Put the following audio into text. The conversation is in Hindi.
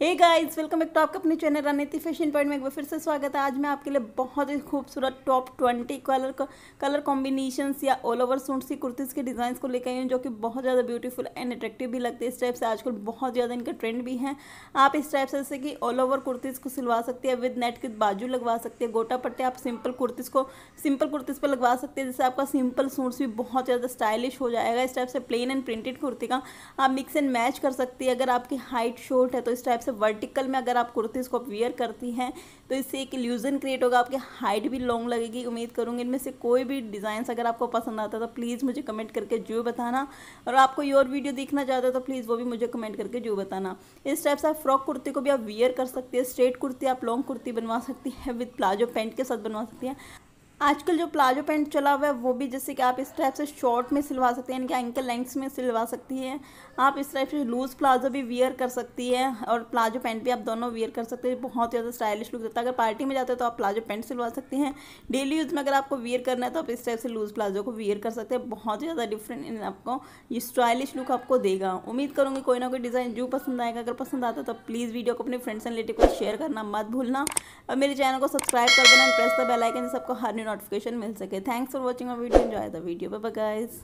Hey guys welcome back to आपका अपने चैनल रणनीति फ़ैशन पॉइंट में एक बार फिर से स्वागत है। आज मैं आपके लिए बहुत ही खूबसूरत top twenty colour colour combinations या ऑल ओवर सूट्स की कुर्तीज़ के डिज़ाइन को लेकर आई हूँ, जो कि बहुत ज़्यादा ब्यूटीफुल एंड अट्रैक्टिव भी लगते हैं। इस टाइप से आजकल बहुत ज़्यादा इनका ट्रेंड भी है। आप इस टाइप से जैसे कि ऑल ओवर कुर्तीज़ को सिलवा सकते हैं विद नेट के बाजू लगवा सकते हैं, गोटा पट्टे आप सिंपल कुर्तीज़ को सिंपल कुर्तीज़ पर लगवा सकते हैं, जिससे आपका सिंपल सूट्स भी बहुत ज़्यादा स्टाइलिश हो जाएगा। इस टाइप से प्लेन एंड प्रिंटेड कुर्ती का आप मिक्स एंड मैच कर सकती है। अगर आपकी हाइट शॉर्ट है तो इस टाइप से वर्टिकल में अगर आप कुर्तीज़ को वियर करती हैं तो इससे एक इल्यूज़न क्रिएट होगा, आपकी हाइट भी लॉन्ग लगेगी, उम्मीद करूँगी। इनमें से कोई भी डिज़ाइन अगर आपको पसंद आता है तो प्लीज़ मुझे कमेंट करके जो बताना। और आप कोई और वीडियो देखना चाहते हो तो प्लीज़ वो भी मुझे कमेंट करके जो बताना। इस टाइप से आप फ्रॉक कुर्ती को भी आप वियर कर सकती है स्ट्रेट कुर्ती आप लॉन्ग कुर्ती बनवा सकती है विद प्लाजो पैंट के साथ बनवा सकती हैं। आजकल जो प्लाजो पैंट चला हुआ है, वो भी जैसे कि आप इस टाइप से शॉर्ट में सिलवा सकते हैं, यानी कि एंकल लेंथ्स में सिलवा सकती हैं। आप इस टाइप से लूज़ प्लाजो भी वियर कर सकती है और प्लाजो पैंट भी आप दोनों वियर कर सकते हैं। बहुत ज़्यादा स्टाइलिश लुक देता है। अगर पार्टी में जाते हैं तो आप प्लाजो पैंट सिलवा सकते हैं। डेली यूज़ में अगर आपको वियर करना है तो आप इस टाइप से लूज़ प्लाजो को वियर कर सकते हैं। बहुत ज़्यादा डिफरेंट इन आपको, ये स्टाइलिश लुक आपको देगा। उम्मीद करूँगी कोई ना कोई डिज़ाइन जो पसंद आएगा। अगर पसंद आता तो प्लीज़ वीडियो को अपने फ्रेंड्स एंड रिलेटिव को शेयर करना मत भूलना। और मेरे चैनल को सब्सक्राइब कर देना प्रेस द बेल आइकन जिससे आपको हर नोटिफिकेशन मिल सके। Thanks for watching a video enjoy the video bye guys